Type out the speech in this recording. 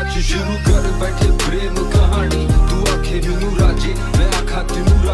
cidade Juro, cara, vai quebrar.